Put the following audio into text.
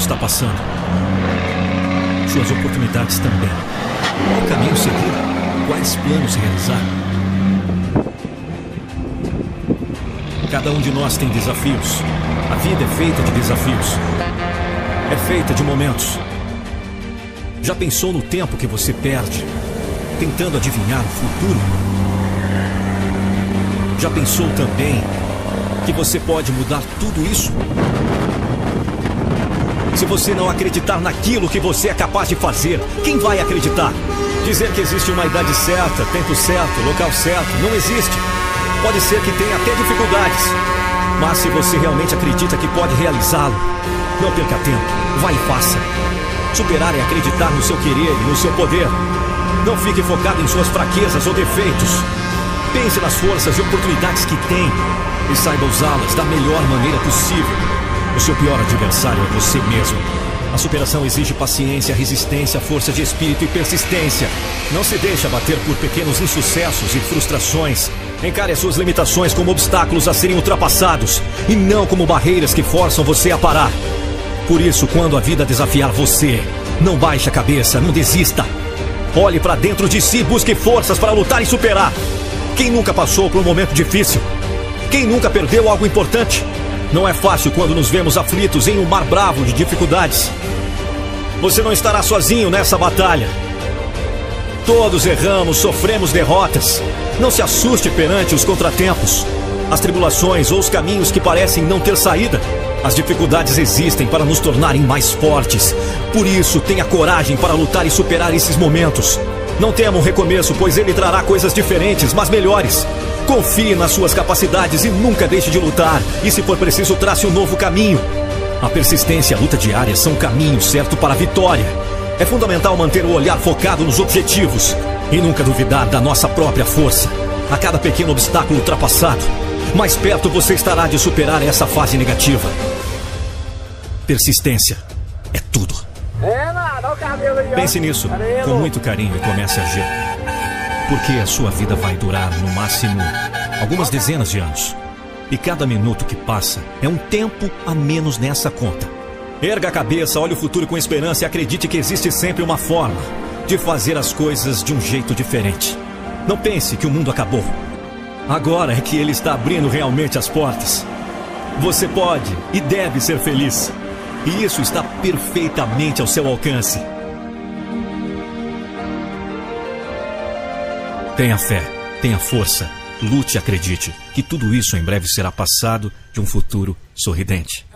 está passando. Suas oportunidades também. Qual caminho seguir? Quais planos realizar? Cada um de nós tem desafios. A vida é feita de desafios. É feita de momentos. Já pensou no tempo que você perde tentando adivinhar o futuro? Já pensou também que você pode mudar tudo isso? Se você não acreditar naquilo que você é capaz de fazer, quem vai acreditar? Dizer que existe uma idade certa, tempo certo, local certo, não existe. Pode ser que tenha até dificuldades. Mas se você realmente acredita que pode realizá-lo, não perca tempo. Vai e faça. Superar é acreditar no seu querer e no seu poder. Não fique focado em suas fraquezas ou defeitos. Pense nas forças e oportunidades que tem e saiba usá-las da melhor maneira possível. O seu pior adversário é você mesmo. A superação exige paciência, resistência, força de espírito e persistência. Não se deixe abater por pequenos insucessos e frustrações. Encare as suas limitações como obstáculos a serem ultrapassados e não como barreiras que forçam você a parar. Por isso, quando a vida desafiar você, não baixe a cabeça, não desista. Olhe para dentro de si, busque forças para lutar e superar. Quem nunca passou por um momento difícil? Quem nunca perdeu algo importante? Não é fácil quando nos vemos aflitos em um mar bravo de dificuldades. Você não estará sozinho nessa batalha. Todos erramos, sofremos derrotas. Não se assuste perante os contratempos, as tribulações ou os caminhos que parecem não ter saída. As dificuldades existem para nos tornarem mais fortes. Por isso, tenha coragem para lutar e superar esses momentos. Não tema um recomeço, pois ele trará coisas diferentes, mas melhores. Confie nas suas capacidades e nunca deixe de lutar. E se for preciso, trace um novo caminho. A persistência e a luta diária são o caminho certo para a vitória. É fundamental manter o olhar focado nos objetivos e nunca duvidar da nossa própria força. A cada pequeno obstáculo ultrapassado, mais perto você estará de superar essa fase negativa. Persistência. Pense nisso com muito carinho e comece a agir. Porque a sua vida vai durar no máximo algumas dezenas de anos. E cada minuto que passa é um tempo a menos nessa conta. Erga a cabeça, olhe o futuro com esperança e acredite que existe sempre uma forma de fazer as coisas de um jeito diferente. Não pense que o mundo acabou. Agora é que ele está abrindo realmente as portas. Você pode e deve ser feliz. E isso está perfeitamente ao seu alcance. Tenha fé, tenha força, lute e acredite que tudo isso em breve será passado de um futuro sorridente.